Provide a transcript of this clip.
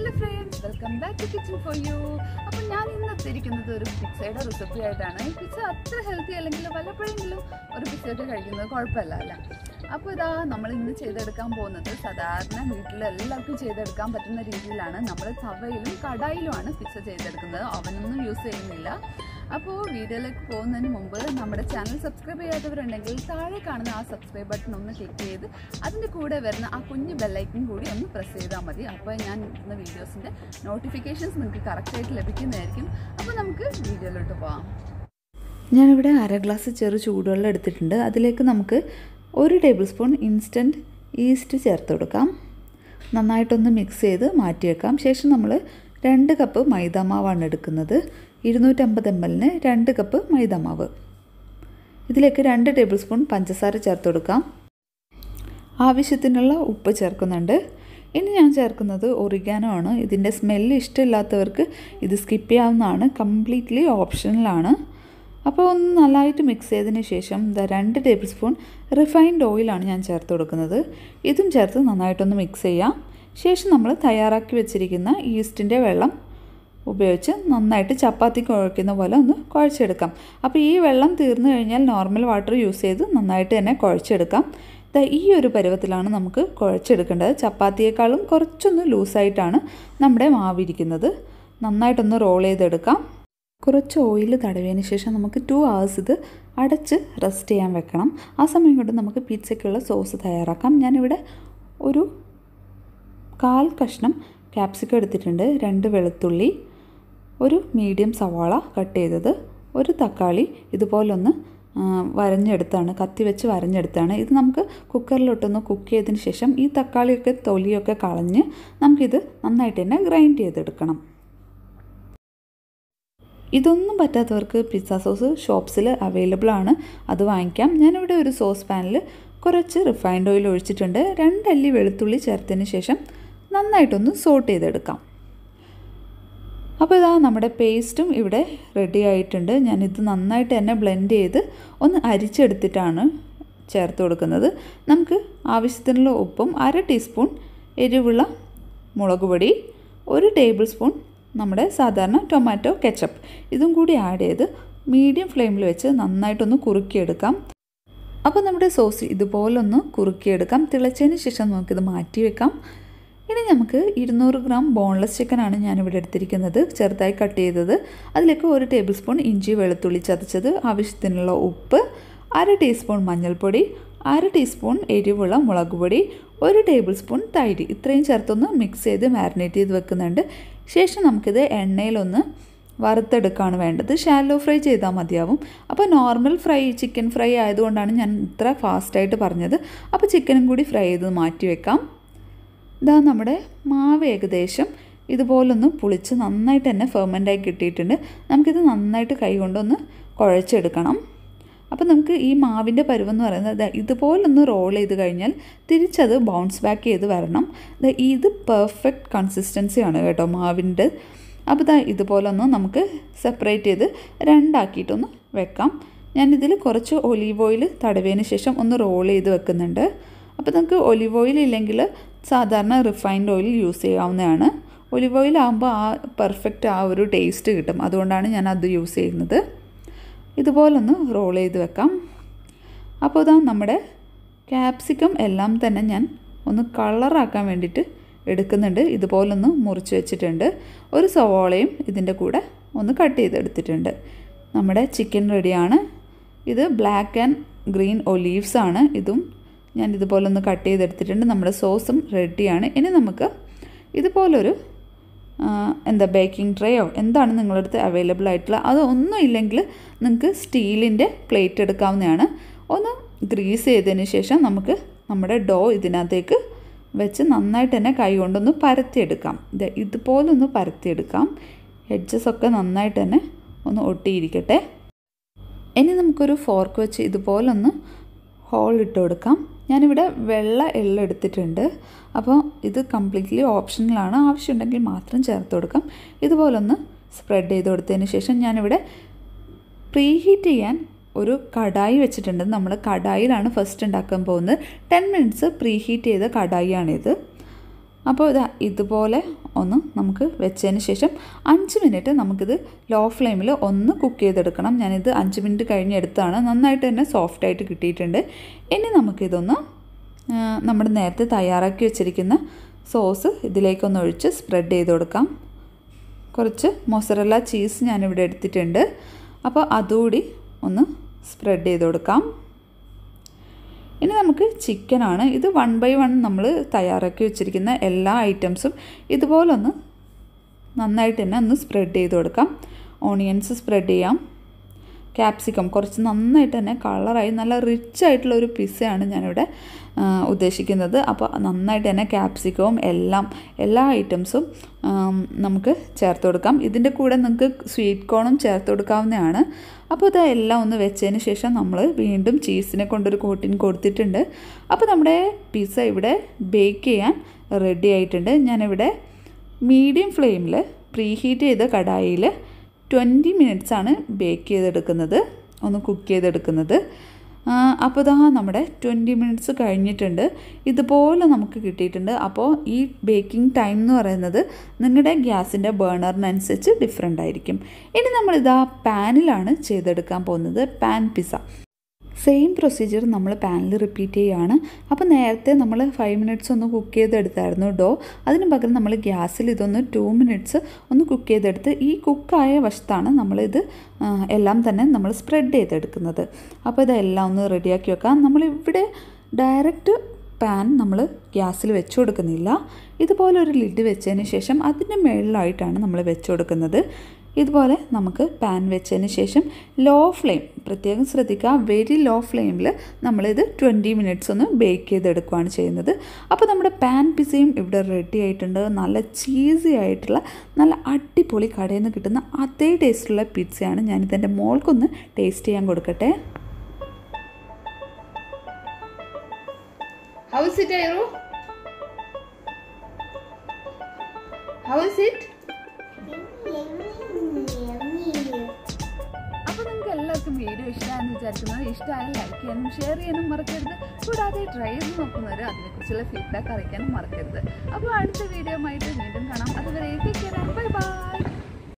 Hello friends welcome back to kitchen for you അപ്പോൾ ഞാൻ ഇന്ന് എത്തിയിരിക്കുന്നത് ഒരു പിസയുടെ റെസിപ്പി ആയിട്ടാണ്. ഈ പിസ അത്ര ഹെൽത്തി അല്ലെങ്കിൽ വല്ലപ്പോഴെങ്കിലും ഒരു പിസയൊക്കെ കഴിക്കുന്നത് കുഴപ്പമില്ല അല്ല? അപ്പോൾ ഇതാ നമ്മൾ ഇന്ന് ചെയ്തെടുക്കാൻ പോകുന്നത് സാധാരണ വീട്ടിൽ എല്ലാവർക്കും ചെയ്തെടുക്കാൻ പറ്റുന്ന രീതിയിലാണ്. നമ്മൾ തവയിലും കടായിലുമാണ് പിസ ചെയ്തെടുക്കുന്നത്. അവനൊന്നും യൂസ് ചെയ്യുന്നില്ല. അപ്പോൾ വീഡിയോയിലേക്ക് പോകുന്നതിന് മുമ്പ് നമ്മുടെ ചാനൽ സബ്സ്ക്രൈബ് ചെയ്യാത്തവരുണ്ടെങ്കിൽ താഴെ കാണുന്ന ആ സബ്സ്ക്രൈബ് ബട്ടൺ ഒന്ന് ക്ലിക്ക് ചെയ്ത് അതിന്റെ കൂടെ വരുന്ന ആ കുഞ്ഞ് ബെല്ലൈക്കൻ കൂടി ഒന്ന് പ്രസ് ചെയ്താൽ മതി. അപ്പോൾ ഞാൻ ഇടുന്ന വീഡിയോസിന്റെ നോട്ടിഫിക്കേഷൻസ് നിങ്ങൾക്ക് കറക്റ്റായിട്ട് ലഭിക്കുന്നതായിരിക്കും. അപ്പോൾ നമുക്ക് വീഡിയോയിലോട്ട് പോകാം ഞാനിവിടെ അര ഗ്ലാസ് ചെറു ചൂടുവെള്ളം എടുത്തിട്ടുണ്ട്. അതിലേക്ക് നമുക്ക് ഒരു ടേബിൾ സ്പൂൺ ഇൻസ്റ്റന്റ് ഈസ്റ്റ് ചേർത്ത് കൊടുക്കാം. നന്നായിട്ടൊന്ന് മിക്സ് ചെയ്ത് മാറ്റി വെക്കാം ശേഷം നമ്മൾ രണ്ട് കപ്പ് മൈദാമാവാണ് എടുക്കുന്നത്. ഇരുന്നൂറ്റമ്പത് എം എല്ലിന് രണ്ട് കപ്പ് മൈദാമാവ്. ഇതിലേക്ക് രണ്ട് ടേബിൾ സ്പൂൺ പഞ്ചസാര ചേർത്ത് കൊടുക്കാം. ആവശ്യത്തിനുള്ള ഉപ്പ് ചേർക്കുന്നുണ്ട്. ഇനി ഞാൻ ചേർക്കുന്നത് ഒറിഗാനോ ആണ്. ഇതിന്റെ സ്മെല്ല് ഇഷ്ടമില്ലാത്തവർക്ക് ഇത് സ്കിപ്പ് ചെയ്യാവുന്നതാണ്. കംപ്ലീറ്റ്ലി ഓപ്ഷണലാണ് അപ്പോൾ ഒന്ന് നല്ലതായിട്ട് മിക്സ് ചെയ്തതിന് ശേഷം ഇതാ രണ്ട് ടേബിൾ സ്പൂൺ റിഫൈൻഡ് ഓയിലാണ് ഞാൻ ചേർത്ത് കൊടുക്കുന്നത്. ഇതും ചേർത്ത് നന്നായിട്ടൊന്ന് മിക്സ് ചെയ്യാം. ശേഷം നമ്മൾ തയ്യാറാക്കി വെച്ചിരിക്കുന്ന ഈസ്റ്റിന്റെ വെള്ളം ഉപയോഗിച്ച് നന്നായിട്ട് ചപ്പാത്തി കുഴക്കുന്ന പോലെ ഒന്ന് കുഴച്ചെടുക്കാം. അപ്പോൾ ഈ വെള്ളം തീർന്നു കഴിഞ്ഞാൽ നോർമൽ വാട്ടർ യൂസ് ചെയ്ത് നന്നായിട്ട് തന്നെ കുഴച്ചെടുക്കാം. ഈ ഒരു പരുവത്തിലാണ് നമുക്ക് കുഴച്ചെടുക്കേണ്ടത്. ചപ്പാത്തിയേക്കാളും കുറച്ചൊന്ന് ലൂസായിട്ടാണ് നമ്മുടെ മാവിരിക്കുന്നത്. നന്നായിട്ടൊന്ന് റോൾ ചെയ്തെടുക്കാം. കുറച്ച് ഓയിൽ തടവിയതിന് ശേഷം നമുക്ക് ടു ഹവേഴ്സ് ഇത് അടച്ച് റെസ്റ്റ് ചെയ്യാൻ വെക്കണം. ആ സമയം കൊണ്ട് നമുക്ക് പിzzയ്ക്കുള്ള സോസ് തയ്യാറാക്കാം. ഞാനിവിടെ ഒരു കാൽ കഷ്ണം ക്യാപ്സിക്കം എടുത്തിട്ടുണ്ട് രണ്ട് വെളുത്തുള്ളി ഒരു മീഡിയം സവാള കട്ട് ചെയ്തത് ഒരു തക്കാളി ഇതുപോലൊന്ന് വരഞ്ഞെടുത്താണ് കത്തി വെച്ച് വരഞ്ഞെടുത്താണ്. ഇത് നമുക്ക് കുക്കറിലോട്ടൊന്ന് കുക്ക് ചെയ്തതിന് ശേഷം ഈ തക്കാളിയൊക്കെ തൊലിയൊക്കെ കളഞ്ഞ് നമുക്കിത് നന്നായിട്ട് തന്നെ ഗ്രൈൻഡ് ചെയ്തെടുക്കണം. ഇതൊന്നും പറ്റാത്തവർക്ക് പിസ്സ സോസ് ഷോപ്സിൽ അവൈലബിൾ ആണ്. അത് വാങ്ങിക്കാം. ഞാനിവിടെ ഒരു സോസ് പാനിൽ കുറച്ച് റിഫൈൻഡ് ഓയിൽ ഒഴിച്ചിട്ടുണ്ട്. രണ്ടല്ലി വെളുത്തുള്ളി ചേർത്തതിന് ശേഷം നന്നായിട്ടൊന്ന് സോട്ട് ചെയ്തെടുക്കാം. അപ്പോൾ ഇതാ നമ്മുടെ പേസ്റ്റും ഇവിടെ റെഡി ആയിട്ടുണ്ട്. ഞാനിത് നന്നായിട്ട് തന്നെ ബ്ലെൻഡ് ചെയ്ത് ഒന്ന് അരിച്ചെടുത്തിട്ടാണ് ചേർത്ത് കൊടുക്കുന്നത്. നമുക്ക് ആവശ്യത്തിനുള്ള ഉപ്പും അര ടീസ്പൂൺ എരിവുള്ള മുളക് പൊടി ഒരു ടേബിൾ സ്പൂൺ നമ്മുടെ സാധാരണ ടൊമാറ്റോ കെച്ചപ്പ് ഇതും കൂടി ആഡ് ചെയ്ത് മീഡിയം ഫ്ലെയിമിൽ വെച്ച് നന്നായിട്ടൊന്ന് കുറുക്കിയെടുക്കാം. അപ്പോൾ നമ്മുടെ സോസ് ഇതുപോലൊന്ന് കുറുക്കിയെടുക്കാം. തിളച്ചതിന് ശേഷം നമുക്കിത് മാറ്റി വെക്കാം ഇനി നമുക്ക് ഇരുന്നൂറ് ഗ്രാം ബോൺലെസ് ചിക്കനാണ് ഞാനിവിടെ എടുത്തിരിക്കുന്നത്. ചെറുതായി കട്ട് ചെയ്തത്. അതിലേക്ക് ഒരു ടേബിൾ സ്പൂൺ ഇഞ്ചി വെളുത്തുള്ളി ചതച്ചത്. ആവശ്യത്തിനുള്ള ഉപ്പ് അര ടീസ്പൂൺ മഞ്ഞൾപ്പൊടി അര ടീസ്പൂൺ എരിവുള്ള മുളക് പൊടി ഒരു ടേബിൾ സ്പൂൺ തൈര്. ഇത്രയും ചേർത്തൊന്ന് മിക്സ് ചെയ്ത് മാരിനേറ്റ് ചെയ്ത് വെക്കുന്നുണ്ട്. ശേഷം നമുക്കിത് എണ്ണയിലൊന്ന് വറുത്തെടുക്കുകയാണ് വേണ്ടത്. ഷാലോ ഫ്രൈ ചെയ്താൽ മതിയാവും. അപ്പോൾ നോർമൽ ഫ്രൈ ചിക്കൻ ഫ്രൈ ആയതുകൊണ്ടാണ് ഞാൻ ഇത്ര ഫാസ്റ്റായിട്ട് പറഞ്ഞത്. അപ്പോൾ ചിക്കനും കൂടി ഫ്രൈ ചെയ്ത് മാറ്റി വെക്കാം. ഇതാ നമ്മുടെ മാവ് ഏകദേശം ഇതുപോലൊന്ന് പുളിച്ച് നന്നായിട്ട് തന്നെ ഫെർമെന്റായി കിട്ടിയിട്ടുണ്ട്. നമുക്കിത് നന്നായിട്ട് കൈകൊണ്ടൊന്ന് കുഴച്ചെടുക്കണം. അപ്പോൾ നമുക്ക് ഈ മാവിന്റെ പരുവെന്ന് പറയുന്നത് ഇതുപോലൊന്ന് റോൾ ചെയ്ത് കഴിഞ്ഞാൽ തിരിച്ചത് ബൗൺസ് ബാക്ക് ചെയ്ത് വരണം. ഇത് പെർഫെക്റ്റ് കൺസിസ്റ്റൻസിയാണ് കേട്ടോ മാവിന്റെ. അപ്പോൾ ഇതാ ഇതുപോലൊന്ന് നമുക്ക് സെപ്പറേറ്റ് ചെയ്ത് രണ്ടാക്കിയിട്ടൊന്ന് വെക്കാം. ഞാനിതിൽ കുറച്ച് ഒലീവ് ഓയിൽ തടവിയതിന് ശേഷം ഒന്ന് റോൾ ചെയ്ത് വെക്കുന്നുണ്ട്. അപ്പോൾ നമുക്ക് ഒലിവ് ഓയിൽ ഇല്ലെങ്കിൽ സാധാരണ റിഫൈൻഡ് ഓയിൽ യൂസ് ചെയ്യാവുന്നതാണ്. ഒലിവ് ഓയിൽ ആകുമ്പോൾ ആ പെർഫെക്റ്റ് ആ ഒരു ടേസ്റ്റ് കിട്ടും. അതുകൊണ്ടാണ് ഞാൻ അത് യൂസ് ചെയ്യുന്നത്. ഇതുപോലൊന്ന് റോൾ ചെയ്ത് വെക്കാം. അപ്പോൾ ഇതാ നമ്മുടെ ക്യാപ്സിക്കം എല്ലാം തന്നെ ഞാൻ ഒന്ന് കളറാക്കാൻ വേണ്ടിയിട്ട് എടുക്കുന്നുണ്ട്. ഇതുപോലൊന്ന് മുറിച്ച് വെച്ചിട്ടുണ്ട്. ഒരു സവോളയും ഇതിന്റെ കൂടെ ഒന്ന് കട്ട് ചെയ്തെടുത്തിട്ടുണ്ട്. നമ്മുടെ ചിക്കൻ റെഡിയാണ് ഇത് ബ്ലാക്ക് ആൻഡ് ഗ്രീൻ ഒലീവ്സ് ആണ്. ഇതും ഞാൻ ഇതുപോലെ ഒന്ന് കട്ട് ചെയ്തെടുത്തിട്ടുണ്ട്. നമ്മുടെ സോസും റെഡിയാണ്. ഇനി നമുക്ക് ഇതുപോലൊരു എന്താ ബേക്കിംഗ് ട്രേയോ എന്താണ് നിങ്ങളുടെ അടുത്ത് അവൈലബിൾ ആയിട്ടുള്ള? അതൊന്നും ഇല്ലെങ്കിൽ നിങ്ങൾക്ക് സ്റ്റീലിന്റെ പ്ലേറ്റ് എടുക്കാവുന്നതാണ്. ഒന്ന് ഗ്രീസ് ചെയ്തതിന് ശേഷം നമുക്ക് നമ്മുടെ ഡോ ഇതിനകത്തേക്ക് വെച്ച് നന്നായിട്ട് തന്നെ കൈ കൊണ്ടൊന്ന് പരത്തിയെടുക്കാം. ഇത് ഇതുപോലൊന്ന് പരത്തിയെടുക്കാം. എഡ്ജസ് ഒക്കെ നന്നായിട്ട് തന്നെ ഒന്ന് ഒട്ടിയിരിക്കട്ടെ. ഇനി നമുക്കൊരു ഫോർക്ക് വെച്ച് ഇതുപോലൊന്ന് ഹോൾ ഇട്ട് കൊടുക്കാം. ഞാനിവിടെ വെള്ള എള്ള എടുത്തിട്ടുണ്ട്. അപ്പോൾ ഇത് കംപ്ലീറ്റ്ലി ഓപ്ഷണലാണ് ആവശ്യമുണ്ടെങ്കിൽ മാത്രം ചേർത്ത് കൊടുക്കാം. ഇതുപോലൊന്ന് സ്പ്രെഡ് ചെയ്ത് കൊടുത്തതിന് ശേഷം ഞാനിവിടെ പ്രീ ഹീറ്റ് ചെയ്യാൻ ഒരു കടായി വെച്ചിട്ടുണ്ട്. നമ്മൾ കടായിലാണ് ഫസ്റ്റ് ഉണ്ടാക്കാൻ പോകുന്നത്. ടെൻ മിനിറ്റ്സ് പ്രീ ഹീറ്റ് ചെയ്ത കടായിയാണിത്. അപ്പോൾ ഇത് ഇതുപോലെ ഒന്ന് നമുക്ക് വെച്ചതിന് ശേഷം അഞ്ച് മിനിറ്റ് നമുക്കിത് ലോ ഫ്ലെയിമിൽ ഒന്ന് കുക്ക് ചെയ്തെടുക്കണം. ഞാനിത് അഞ്ച് മിനിറ്റ് കഴിഞ്ഞ് എടുത്താണ് നന്നായിട്ട് തന്നെ സോഫ്റ്റായിട്ട് കിട്ടിയിട്ടുണ്ട്. ഇനി നമുക്കിതൊന്ന് നമ്മൾ നേരത്തെ തയ്യാറാക്കി വെച്ചിരിക്കുന്ന സോസ് ഇതിലേക്കൊന്ന് ഒഴിച്ച് സ്പ്രെഡ് ചെയ്ത് കൊടുക്കാം. കുറച്ച് മൊസറല്ല ചീസ് ഞാനിവിടെ എടുത്തിട്ടുണ്ട്. അപ്പോൾ അതുകൂടി ഒന്ന് സ്പ്രെഡ് ചെയ്ത് കൊടുക്കാം. ഇനി നമുക്ക് ചിക്കനാണ് ഇത് വൺ ബൈ വൺ നമ്മൾ തയ്യാറാക്കി വെച്ചിരിക്കുന്ന എല്ലാ ഐറ്റംസും ഇതുപോലൊന്ന് നന്നായിട്ട് തന്നെ ഒന്ന് സ്പ്രെഡ് ചെയ്ത് കൊടുക്കാം. ഓണിയൻസ് സ്പ്രെഡ് ചെയ്യാം. ക്യാപ്സിക്കം കുറച്ച് നന്നായിട്ട് തന്നെ കളറായി നല്ല റിച്ച് ആയിട്ടുള്ള ഒരു പിസ്സയാണ് ഞാനിവിടെ ഉദ്ദേശിക്കുന്നത്. അപ്പോൾ നന്നായിട്ട് തന്നെ ക്യാപ്സിക്കവും എല്ലാം എല്ലാ ഐറ്റംസും നമുക്ക് ചേർത്ത് കൊടുക്കാം. ഇതിന്റെ കൂടെ നിങ്ങൾക്ക് സ്വീറ്റ് കോണും ചേർത്ത് കൊടുക്കാവുന്നതാണ്. അപ്പോൾ ഇത് എല്ലാം ഒന്ന് വെച്ചതിന് ശേഷം നമ്മൾ വീണ്ടും ചീസിനെ കൊണ്ടൊരു കോട്ടിങ് കൊടുത്തിട്ടുണ്ട്. അപ്പോൾ നമ്മുടെ പിസ്സ ഇവിടെ ബേക്ക് ചെയ്യാൻ റെഡി ആയിട്ടുണ്ട്. ഞാനിവിടെ മീഡിയം ഫ്ലെയിമിൽ പ്രീഹീറ്റ് ചെയ്ത കടായിൽ ട്വന്റി ആണ് ബേക്ക് ചെയ്തെടുക്കുന്നത് ഒന്ന് കുക്ക് ചെയ്തെടുക്കുന്നത്. അപ്പോൾ ഇതാ നമ്മുടെ ട്വന്റി മിനിറ്റ്സ് കഴിഞ്ഞിട്ടുണ്ട്. ഇതുപോലെ നമുക്ക് കിട്ടിയിട്ടുണ്ട്. അപ്പോൾ ഈ ബേക്കിംഗ് ടൈം എന്ന് പറയുന്നത് നിങ്ങളുടെ ഗ്യാസിന്റെ ബേണറിനനുസരിച്ച് ഡിഫറെന്റ് ആയിരിക്കും. ഇനി നമ്മളിതാ പാനിലാണ് ചെയ്തെടുക്കാൻ പോകുന്നത് പാൻ പിസ്സ. സെയിം പ്രൊസീജിയർ നമ്മൾ പാനിൽ റിപ്പീറ്റ് ചെയ്യുകയാണ് അപ്പോൾ നേരത്തെ നമ്മൾ ഫൈവ് മിനിറ്റ്സ് ഒന്ന് കുക്ക് ചെയ്തെടുത്തായിരുന്നു ഡോ. അതിന് പകരം നമ്മൾ ഗ്യാസിൽ ഇതൊന്ന് ടു മിനിറ്റ്സ് ഒന്ന് കുക്ക് ചെയ്തെടുത്ത് ഈ കുക്കായ വശത്താണ് നമ്മളിത് എല്ലാം തന്നെ നമ്മൾ സ്പ്രെഡ് ചെയ്തെടുക്കുന്നത്. അപ്പോൾ ഇതെല്ലാം ഒന്ന് റെഡിയാക്കി വെക്കാം. നമ്മളിവിടെ ഡയറക്റ്റ് പാൻ നമ്മൾ ഗ്യാസിൽ വെച്ച് കൊടുക്കുന്നില്ല. ഇതുപോലെ ഒരു ലിഡ് വെച്ചതിന് ശേഷം അതിന്റെ മുകളിലായിട്ടാണ് നമ്മൾ വെച്ച് കൊടുക്കുന്നത്. ഇതുപോലെ നമുക്ക് പാൻ വെച്ചതിന് ശേഷം ലോ ഫ്ലെയിം പ്രത്യേകം ശ്രദ്ധിക്കുക വെരി ലോ ഫ്ലെയിമിൽ നമ്മളിത് ട്വന്റി മിനിറ്റ്സ് ഒന്ന് ബേക്ക് ചെയ്തെടുക്കുകയാണ് ചെയ്യുന്നത് അപ്പോൾ നമ്മുടെ പാൻ പിസയും ഇവിടെ റെഡി ആയിട്ടുണ്ട് നല്ല ചീസി ആയിട്ടുള്ള നല്ല അടിപൊളി കടയിൽ നിന്ന് കിട്ടുന്ന അതേ ടേസ്റ്റുള്ള പിസയാണ് ഞാനിതെന്റെ മോൾക്കൊന്ന് ടേസ്റ്റ് ചെയ്യാൻ കൊടുക്കട്ടെ How is it, Ayru? How is it? അപ്പോൾ എല്ലാവർക്കും വീഡിയോ ഇഷ്ടമായെന്ന് വിചാരിക്കുന്നത് ഇഷ്ടമായ ലൈക്ക് ചെയ്യാനും ഷെയർ ചെയ്യാനും മറക്കരുത്. കൂടാതെ ട്രൈ ചെയ്ത് നോക്കുന്നവർ അതിനെക്കുറിച്ചുള്ള ഫീഡ്ബാക്ക് അറിയിക്കാനും മറക്കരുത്. അപ്പോൾ അടുത്ത വീഡിയോ ആയിട്ട് വീണ്ടും കാണാം. അതുവരെ ബൈ ബൈ